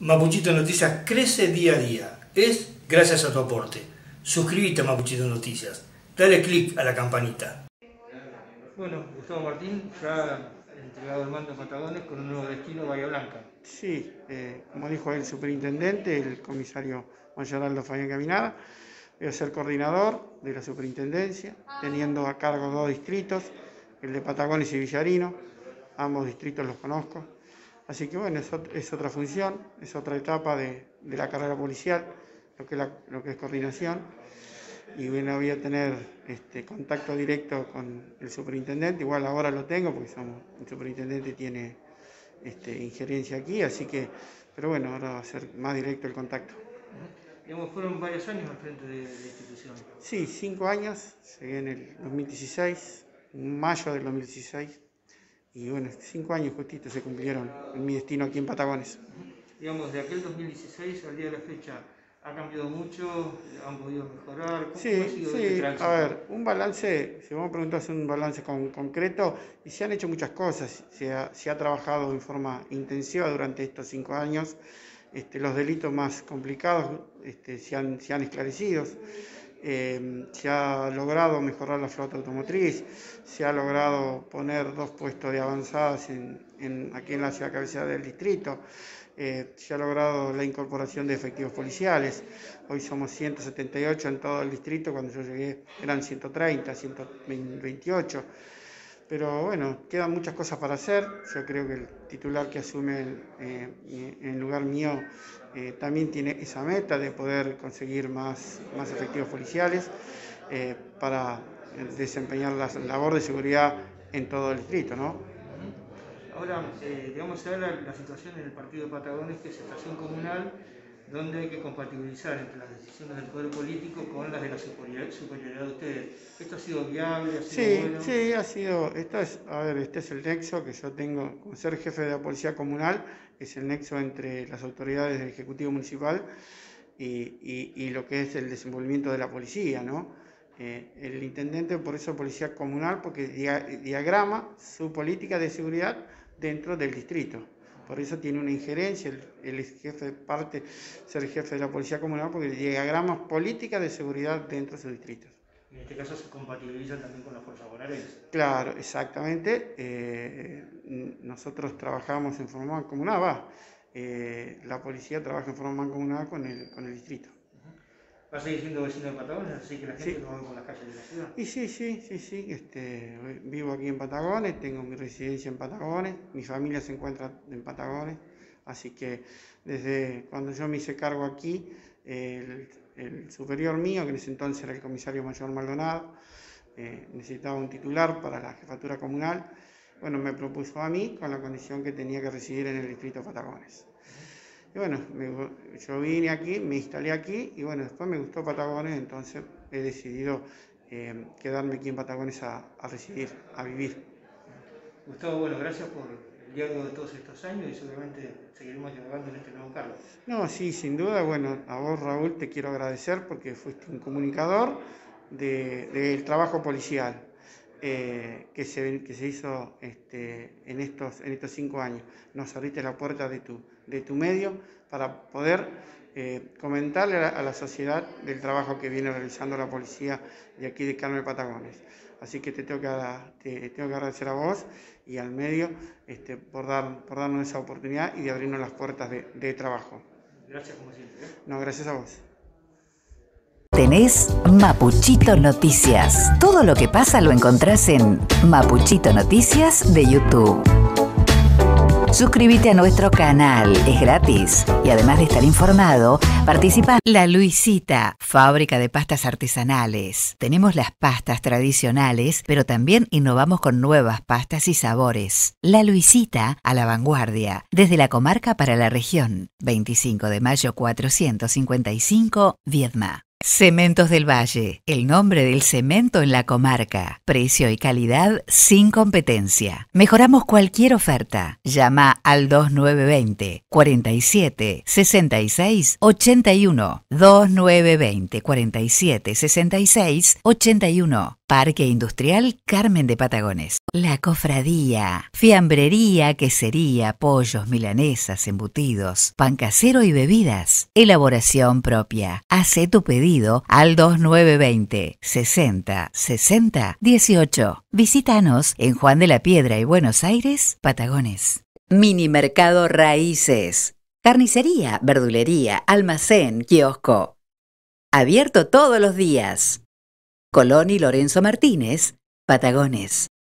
Mapuchito Noticias crece día a día. Es gracias a tu aporte. Suscríbete a Mapuchito Noticias. Dale click a la campanita. Bueno, Gustavo Martín ya entregado el mando a Patagones con un nuevo destino, Bahía Blanca. Sí, eh, como dijo el superintendente, el comisario mayor Aldo Fabián Caminada, voy a ser coordinador de la superintendencia, teniendo a cargo dos distritos, el de Patagones y Villarino, ambos distritos los conozco. Así que bueno, es, otra función, es otra etapa de, la carrera policial, lo que, lo que es coordinación. Y bueno, voy a tener este, contacto directo con el superintendente, igual ahora lo tengo porque el superintendente tiene este, injerencia aquí, así que, pero bueno, ahora va a ser más directo el contacto. Digamos, fueron varios años al frente de la institución. Sí, cinco años, llegué en el 2016, en mayo del 2016 y bueno, cinco años justito se cumplieron en mi destino aquí en Patagones. Digamos, de aquel 2016 al día de la fecha, ¿ha cambiado mucho? ¿Han podido mejorar? ¿Cómo sí, ha sido sí. Este a ver, un balance, si vos me preguntas un balance con, concreto, y se han hecho muchas cosas, se ha, se ha trabajado en forma intensiva durante estos cinco años, este, los delitos más complicados este, se, han, se han esclarecido. Eh, se ha logrado mejorar la flota automotriz, se ha logrado poner dos puestos de avanzadas en, aquí en la ciudad cabecera del distrito, eh, se ha logrado la incorporación de efectivos policiales, hoy somos 178 en todo el distrito, cuando yo llegué eran 130, 128 pero bueno, quedan muchas cosas para hacer. Yo creo que el titular que asume eh, en lugar mío eh, también tiene esa meta de poder conseguir más, más efectivos policiales eh, para desempeñar la labor de seguridad en todo el distrito. ¿no? Ahora, digamos, se la, la situación en el partido de Patagones, que es estación comunal donde hay que compatibilizar entre las decisiones del poder político con las de la superioridad, de ustedes. ¿Esto ha sido viable? ¿Ha sido sí, bueno? sí, ha sido, esto es, a ver, este es el nexo que yo tengo, como ser jefe de la Policía Comunal, es el nexo entre las autoridades del Ejecutivo Municipal y, y, lo que es el desenvolvimiento de la policía, ¿no? Eh, el intendente, por eso Policía Comunal, porque diagrama su política de seguridad dentro del distrito. Por eso tiene una injerencia, el, jefe parte ser jefe de la policía comunal porque diagramas políticas de seguridad dentro de sus distritos. En este caso se compatibilizan también con las fuerzas bonaerenses. Claro, exactamente. Eh, nosotros trabajamos en forma comunal, va. Eh, la policía trabaja en forma comunal con el, con el distrito. ¿Va a seguir siendo vecino de Patagones, así que la gente no va por las calles de la ciudad? Y sí, sí, sí, sí. Este, vivo aquí en Patagones, tengo mi residencia en Patagones, mi familia se encuentra en Patagones, así que desde cuando yo me hice cargo aquí, el, superior mío, que en ese entonces era el comisario mayor Maldonado, eh, necesitaba un titular para la jefatura comunal, bueno, me propuso a mí con la condición que tenía que residir en el distrito de Patagones. Y bueno, yo vine aquí, me instalé aquí y bueno, después me gustó Patagones, entonces he decidido eh, quedarme aquí en Patagones a, residir, a vivir. Gustavo, bueno, gracias por el diálogo de todos estos años y seguramente seguiremos dialogando en este nuevo cargo. No, sí, sin duda, bueno, a vos Raúl te quiero agradecer porque fuiste un comunicador del trabajo policial. Eh, que, se, que se hizo este, en, estos, en estos cinco años. Nos abriste la puerta de tu, de tu medio para poder eh, comentarle a la, sociedad del trabajo que viene realizando la policía de aquí de Carmen Patagones. Así que te tengo que, te tengo que agradecer a vos y al medio este, por, dar, por darnos esa oportunidad y de abrirnos las puertas de, de trabajo. Gracias como siempre. ¿eh? No, gracias a vos. Tenés Mapuchito Noticias. Todo lo que pasa lo encontrás en Mapuchito Noticias de YouTube. Suscríbete a nuestro canal, es gratis. Y además de estar informado, participa La Luisita, fábrica de pastas artesanales. Tenemos las pastas tradicionales, pero también innovamos con nuevas pastas y sabores. La Luisita, a la vanguardia, desde la comarca para la región. 25 de mayo 455, Viedma. Cementos del Valle, el nombre del cemento en la comarca. Precio y calidad sin competencia. Mejoramos cualquier oferta. Llama al 2920 47 66 81. 2920 47 66 81. Parque Industrial Carmen de Patagones. La Cofradía. Fiambrería, quesería, pollos, milanesas, embutidos, pan casero y bebidas. Elaboración propia. Hace tu pedido al 2920 60 60 18. Visítanos en Juan de la Piedra y Buenos Aires, Patagones. Mini Mercado Raíces. Carnicería, verdulería, almacén, kiosco. Abierto todos los días. Colón y Lorenzo Martínez, Patagones.